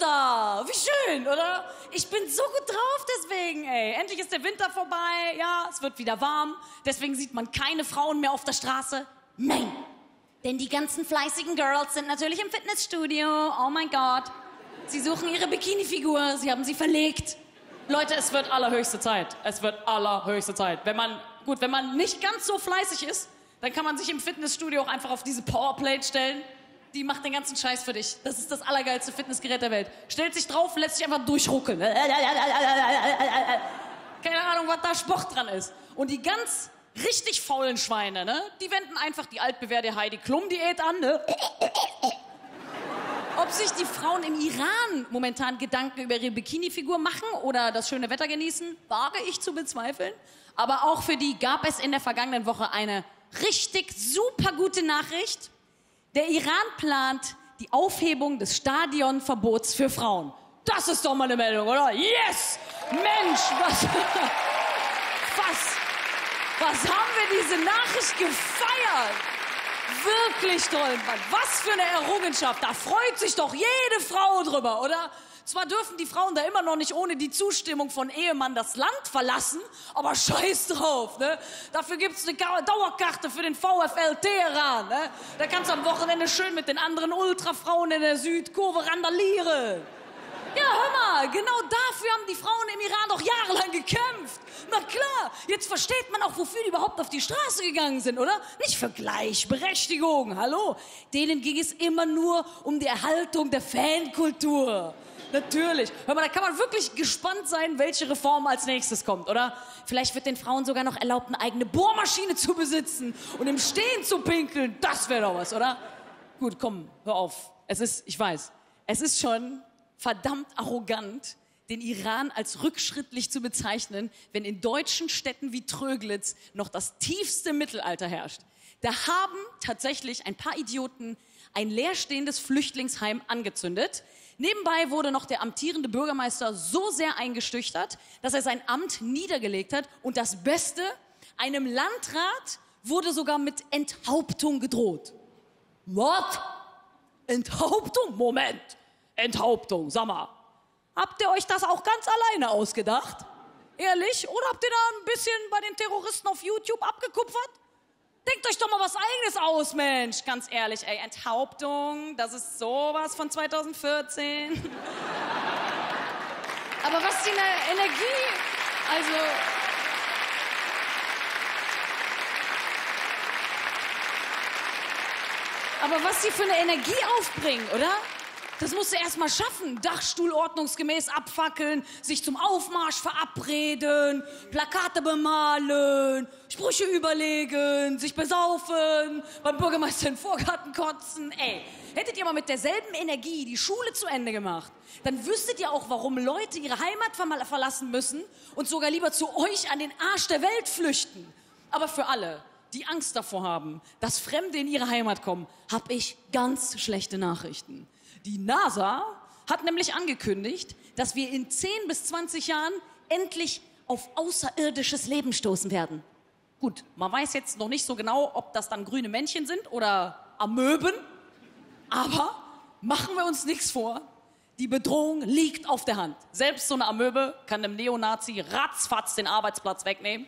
Frühlingsstar. Wie schön, oder? Ich bin so gut drauf deswegen, ey. Endlich ist der Winter vorbei. Ja, es wird wieder warm. Deswegen sieht man keine Frauen mehr auf der Straße. Nein. Denn die ganzen fleißigen Girls sind natürlich im Fitnessstudio. Oh mein Gott. Sie suchen ihre Bikini-Figur. Sie haben sie verlegt. Leute, es wird allerhöchste Zeit. Es wird allerhöchste Zeit. Wenn man, gut, wenn man nicht ganz so fleißig ist, dann kann man sich im Fitnessstudio auch einfach auf diese Powerplate stellen. Die macht den ganzen Scheiß für dich. Das ist das allergeilste Fitnessgerät der Welt. Stellt sich drauf, lässt sich einfach durchruckeln. Keine Ahnung, was da Sport dran ist. Und die ganz richtig faulen Schweine, ne? Die wenden einfach die altbewährte Heidi Klum-Diät an, ne? Ob sich die Frauen im Iran momentan Gedanken über ihre Bikini-Figur machen oder das schöne Wetter genießen, wage ich zu bezweifeln. Aber auch für die gab es in der vergangenen Woche eine richtig super gute Nachricht. Der Iran plant die Aufhebung des Stadionverbots für Frauen. Das ist doch mal eine Meldung, oder? Yes! Mensch, was, was, was haben wir diese Nachricht gefeiert? Wirklich toll, Mann. Was für eine Errungenschaft. Da freut sich doch jede Frau drüber, oder? Zwar dürfen die Frauen da immer noch nicht ohne die Zustimmung von Ehemann das Land verlassen, aber scheiß drauf, ne? Dafür gibt's eine Dauerkarte für den VfL Teheran, ne? Da kannst du am Wochenende schön mit den anderen Ultrafrauen in der Südkurve randalieren. Ja, hör mal, genau dafür haben die Frauen im Iran doch jahrelang gekämpft. Na klar, jetzt versteht man auch, wofür die überhaupt auf die Straße gegangen sind, oder? Nicht für Gleichberechtigung, hallo. Denen ging es immer nur um die Erhaltung der Fankultur. Natürlich. Hör mal, da kann man wirklich gespannt sein, welche Reform als nächstes kommt, oder? Vielleicht wird den Frauen sogar noch erlaubt, eine eigene Bohrmaschine zu besitzen und im Stehen zu pinkeln. Das wäre doch was, oder? Gut, komm, hör auf. Es ist, ich weiß, es ist schon verdammt arrogant, den Iran als rückschrittlich zu bezeichnen, wenn in deutschen Städten wie Tröglitz noch das tiefste Mittelalter herrscht. Da haben tatsächlich ein paar Idioten ein leerstehendes Flüchtlingsheim angezündet. Nebenbei wurde noch der amtierende Bürgermeister so sehr eingestüchtert, dass er sein Amt niedergelegt hat. Und das Beste, einem Landrat wurde sogar mit Enthauptung gedroht. What? Enthauptung? Moment. Enthauptung, sag mal. Habt ihr euch das auch ganz alleine ausgedacht? Ehrlich? Oder habt ihr da ein bisschen bei den Terroristen auf YouTube abgekupfert? Denkt euch doch mal was eigenes aus, Mensch. Ganz ehrlich, ey, Enthauptung, das ist sowas von 2014. Aber was die Energie, also... Aber was sie für eine Energie aufbringen, oder? Das musst du erst mal schaffen. Dachstuhl ordnungsgemäß abfackeln, sich zum Aufmarsch verabreden, Plakate bemalen, Sprüche überlegen, sich besaufen, beim Bürgermeister in den Vorgarten kotzen. Ey, hättet ihr mal mit derselben Energie die Schule zu Ende gemacht, dann wüsstet ihr auch, warum Leute ihre Heimat verlassen müssen und sogar lieber zu euch an den Arsch der Welt flüchten. Aber für alle, die Angst davor haben, dass Fremde in ihre Heimat kommen, habe ich ganz schlechte Nachrichten. Die NASA hat nämlich angekündigt, dass wir in 10 bis 20 Jahren endlich auf außerirdisches Leben stoßen werden. Gut, man weiß jetzt noch nicht so genau, ob das dann grüne Männchen sind oder Amöben, aber machen wir uns nichts vor. Die Bedrohung liegt auf der Hand. Selbst so eine Amöbe kann einem Neonazi ratzfatz den Arbeitsplatz wegnehmen.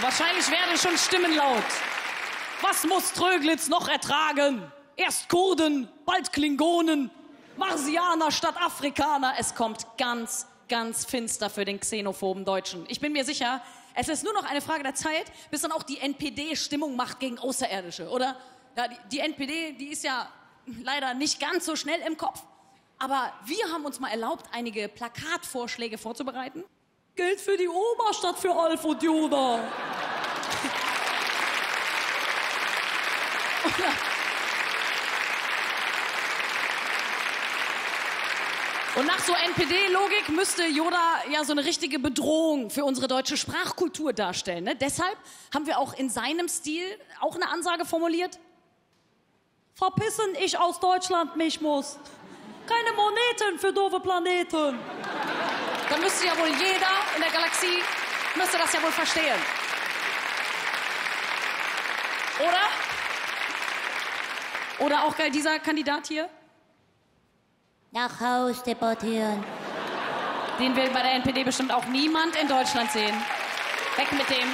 Wahrscheinlich werden schon Stimmen laut. Was muss Tröglitz noch ertragen? Erst Kurden, bald Klingonen, Marsianer statt Afrikaner. Es kommt ganz, ganz finster für den xenophoben Deutschen. Ich bin mir sicher, es ist nur noch eine Frage der Zeit, bis dann auch die NPD Stimmung macht gegen Außerirdische, oder? Ja, die, die NPD, die ist ja leider nicht ganz so schnell im Kopf. Aber wir haben uns mal erlaubt, einige Plakatvorschläge vorzubereiten. Geld für die Oma statt für Alf und Jona. Und nach so NPD-Logik müsste Yoda ja so eine richtige Bedrohung für unsere deutsche Sprachkultur darstellen. Ne? Deshalb haben wir auch in seinem Stil auch eine Ansage formuliert. Verpissen, ich aus Deutschland mich muss. Keine Moneten für doofe Planeten. Dann müsste ja wohl jeder in der Galaxie müsste das ja wohl verstehen. Oder? Oder auch geil, dieser Kandidat hier, Nach Haus deportieren. den will bei der NPD bestimmt auch niemand in Deutschland sehen. Weg mit dem.